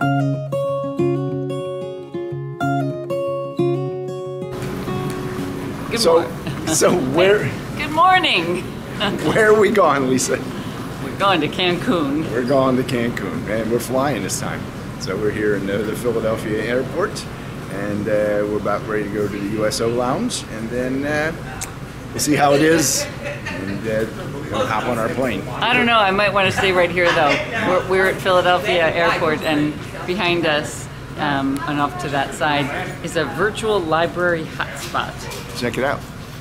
Good So, so where Good morning. where are we going, Lisa? We're going to Cancun. We're going to Cancun, and we're flying this time. So we're here in the, the Philadelphia airport, and uh, we're about ready to go to the USO lounge, and then uh, we'll see how it is, and uh, we'll hop on our plane. I don't know. I might want to stay right here though. We're, we're at Philadelphia Airport, and behind us, um, and off to that side, is a virtual library hotspot. Check it out.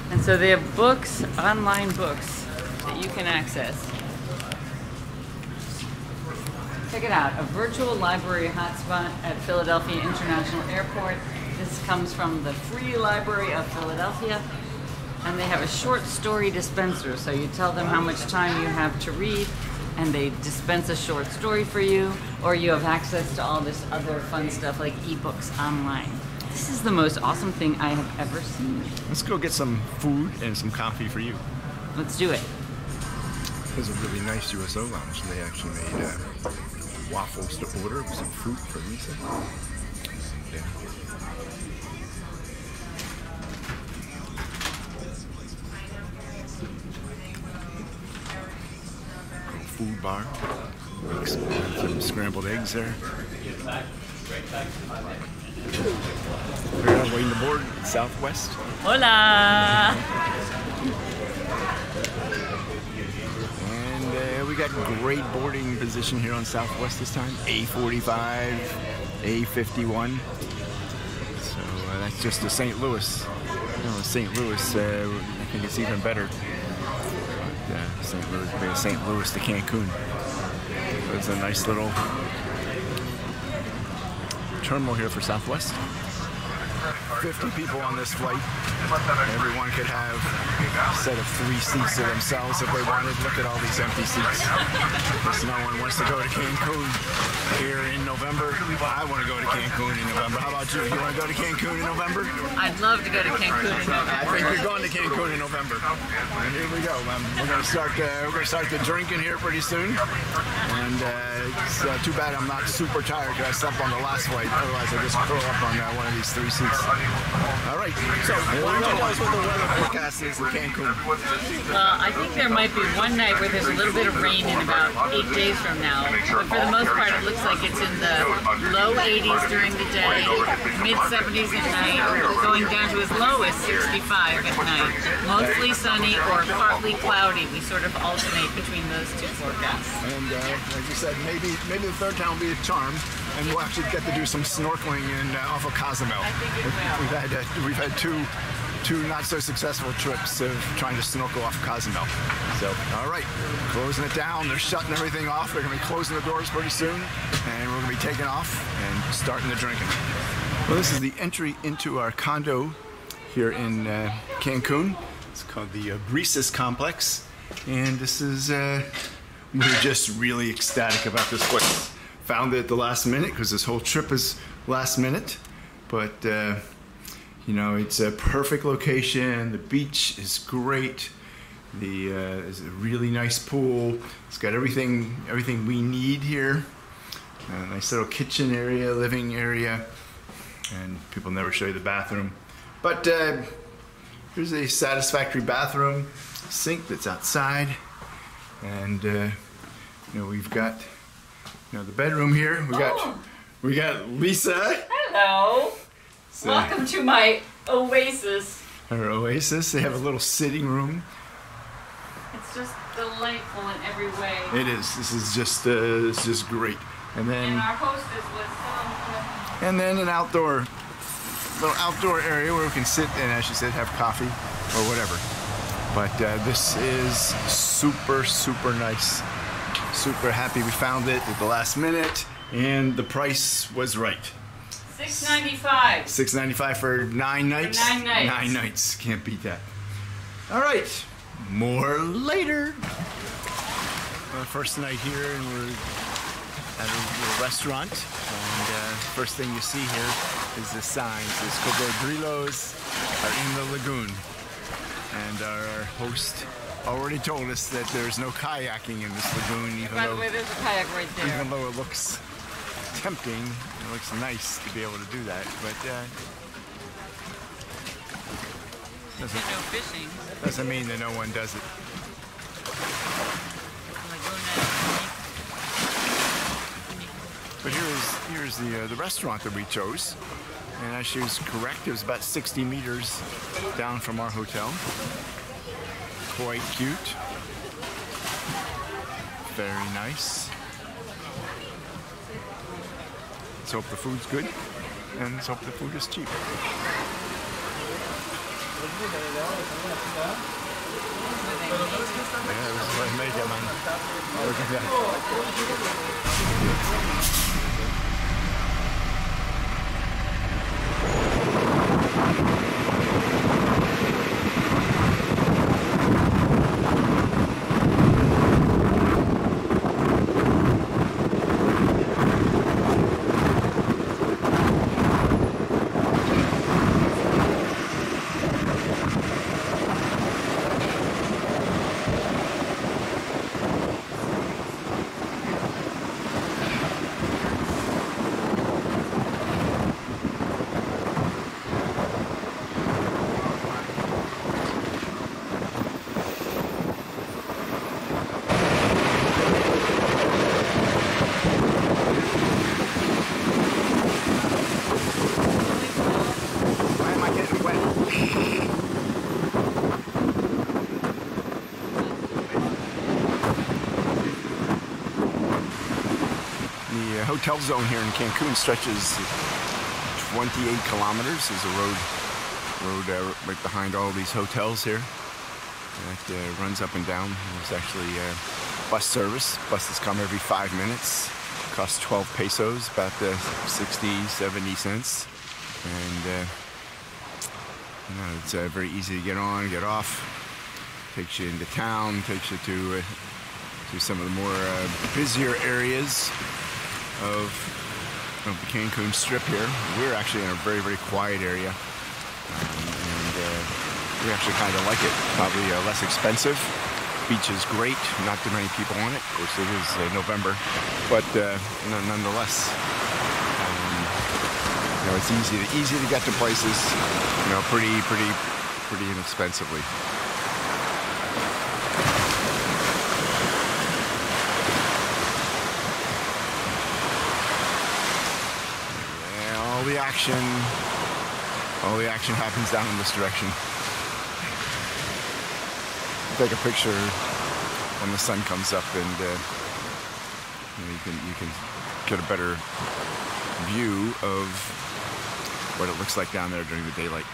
And so they have books, online books that you can access. Check it out, a virtual library hotspot at Philadelphia International Airport. This comes from the Free Library of Philadelphia. And they have a short story dispenser, so you tell them how much time you have to read, and they dispense a short story for you, or you have access to all this other fun stuff like ebooks online. This is the most awesome thing I have ever seen. Let's go get some food and some coffee for you. Let's do it. There's a really nice USO lounge. They actually made uh, waffles to order with some fruit for Lisa. Yeah. Bar. Some scrambled eggs there. We're waiting to board Southwest. Hola! And uh, we got great boarding position here on Southwest this time. A45, A51. So uh, that's just to St. Louis. You know, St. Louis, uh, I think it's even better. Uh, St. Louis, St. Louis to Cancun. It's a nice little terminal here for Southwest. 50 people on this flight. Everyone could have a set of three seats to themselves if they wanted. Look at all these empty seats. Because no one wants to go to Cancun here in November. I want to go to Cancun in November. How about you? You want to go to Cancun in November? I'd love to go to Cancun in November. I think you're going to Cancun in November. And here we go. Um, we're gonna start. Uh, we're gonna start the drinking here pretty soon. And uh, it's uh, too bad I'm not super tired because I slept on the last flight. Otherwise, I just curl up on uh, one of these three seats. All right. So why don't you tell us what the weather forecast is in Cancun? Well, I think there might be one night where there's a little bit of rain in about eight days from now. But for the most part, it looks like it's in the low 80s during the day, mid 70s at night, going down to as low as 65 at night. Mostly sunny or partly cloudy. We sort of alternate between those two forecasts. And uh, like you said, maybe maybe the third time will be a charm, and we'll actually get to do some snorkeling in uh, off of Cozumel. I think it will. We've had uh, we've had two two not so successful trips of trying to snorkel off Cozumel. So all right, closing it down. They're shutting everything off. They're gonna be closing the doors pretty soon, and we're gonna be taking off and starting the drinking. Well, this is the entry into our condo here in uh, Cancun. It's called the uh, Brises Complex, and this is. Uh, we're just really ecstatic about this place. Found it at the last minute because this whole trip is last minute, but uh, you know it's a perfect location. The beach is great. The uh, is a really nice pool. It's got everything everything we need here. A nice little kitchen area, living area, and people never show you the bathroom. But uh, here's a satisfactory bathroom, sink that's outside, and uh, you know we've got you know the bedroom here. We got Oh. we got Lisa, Hello. so Welcome to my oasis. her oasis. They have a little sitting room. It's just delightful in every way. It is. This is just uh, it's just great. And And then our hostess was so and then an outdoor little outdoor area where we can sit and, as she said, have coffee or whatever. But uh, this is super super nice. Super happy we found it at the last minute, and the price was right. Six ninety five. Six ninety five for nine nights. nine nights. Nine nights. Can't beat that. All right. More later. Our first night here, and we're at a little restaurant. And uh, first thing you see here is the signs. There's cocodrilos are in the lagoon. And our host already told us that there's no kayaking in this lagoon, even By the though way, there's a kayak right there. even though it looks tempting. It looks nice to be able to do that, but uh, doesn't no fishing. doesn't mean that no one does it. But here's here's the uh, the restaurant that we chose, and as she was correct, it was about 60 meters down from our hotel. Quite cute. Very nice. Let's hope the food's good, and let's hope the food is cheap. Yeah, this is what I make it, man. Look at that. Hotel zone here in Cancun stretches 28 kilometers. There's a road, road uh, right behind all these hotels here that uh, runs up and down. There's actually uh, bus service. Buses come every five minutes. Costs 12 pesos, about uh, 60, 70 cents. And uh, you know, it's uh, very easy to get on, get off. Takes you into town, takes you to uh, to some of the more busier areas of the Cancun Strip here. We're actually in a very very quiet area, um, and uh, we actually kind of like it. Probably uh, less expensive. Beach is great. Not too many people on it. Of course, it is uh, November, but uh, no- nonetheless. Um, you know, it's easy to easy to get to places. You know, pretty pretty pretty inexpensively. Yeah, all the action, all the action happens down in this direction. Take a picture when the sun comes up, and uh, you, know, you can you can get a better view of what it looks like down there during the daylight.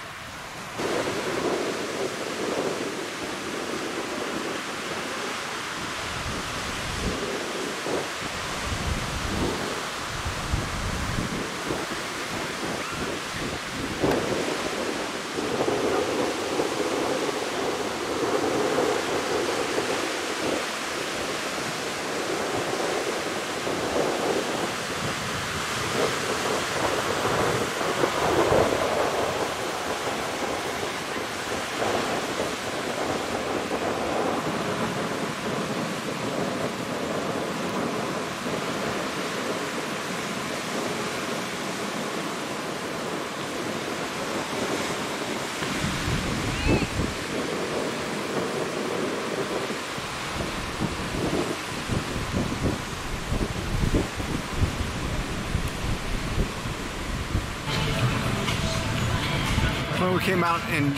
Came out and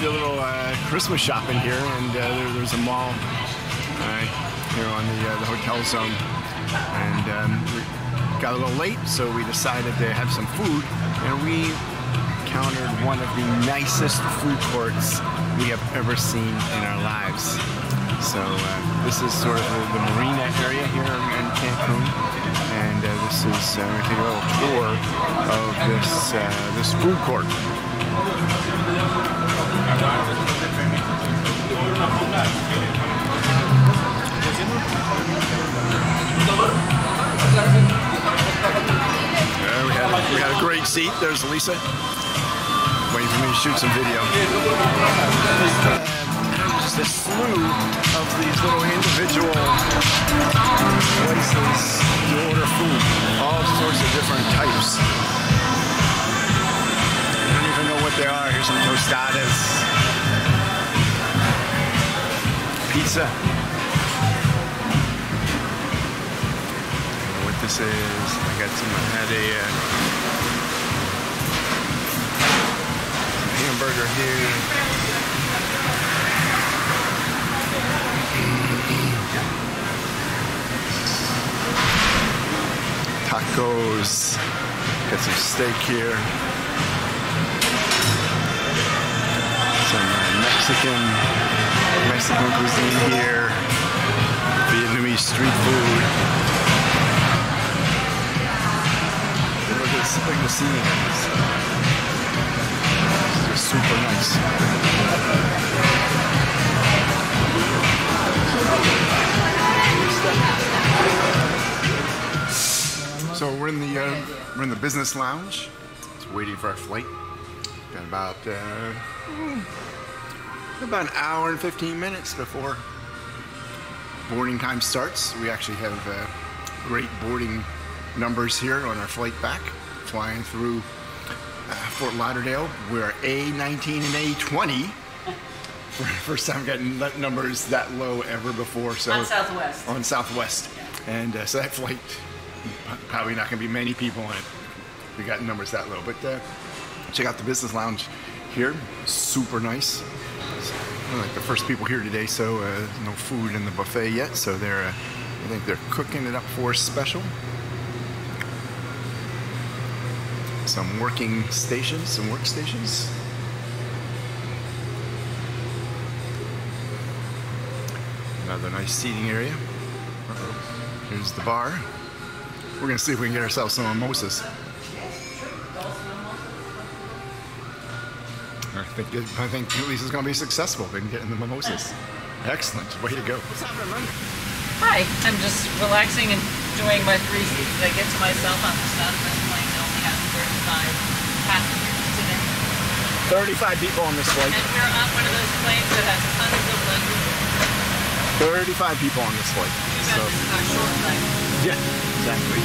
did a little uh, Christmas shopping here, and uh, there, there's a mall uh, here on the, uh, the hotel zone. And um, we got a little late, so we decided to have some food, and we encountered one of the nicest food courts we have ever seen in our lives. So uh, this is sort of the, the marina area here in, Cancun, and uh, this is uh, a little tour of this uh, this food court. We, had, a great seat. There's Lisa waiting for me to shoot some video. Just a slew of these little individual places to order food all sorts of different types. What they are. Here's some tostadas. Pizza. what this is. I got some. I had a uh, hamburger here. Tacos. Got some steak here. Mexican Mexican cuisine here. Vietnamese street food. Look at look at the scenery. It's just super nice. So we're in the uh, we're in the business lounge. Just waiting for our flight. Got about uh, about an hour and 15 minutes before boarding time starts. We actually have uh, great boarding numbers here on our flight back, flying through uh, Fort Lauderdale. We're A19 and A20. First time getting numbers that low ever before. So On Southwest. on Southwest, and uh, so that flight probably not going to be many people on it. We got numbers that low, but uh, check out the business lounge here. Super nice. We're like the first people here today, so uh, no food in the buffet yet. So they're, uh, I think they're cooking it up for special. Some working stations, some workstations. Another nice seating area. Uh-oh. Here's the bar. We're gonna see if we can get ourselves some mimosas. I think it, I think Lisa's gonna be successful if they can get in getting the mimosas. Excellent, way to go. Hi, I'm just relaxing and enjoying my three seats that I get to myself on the Southwest plane. It only has 35 passengers today. 35 people on this flight. And we're on one of those planes that has tons of luggage. 35 people on this flight. So this is our short flight. yeah, exactly.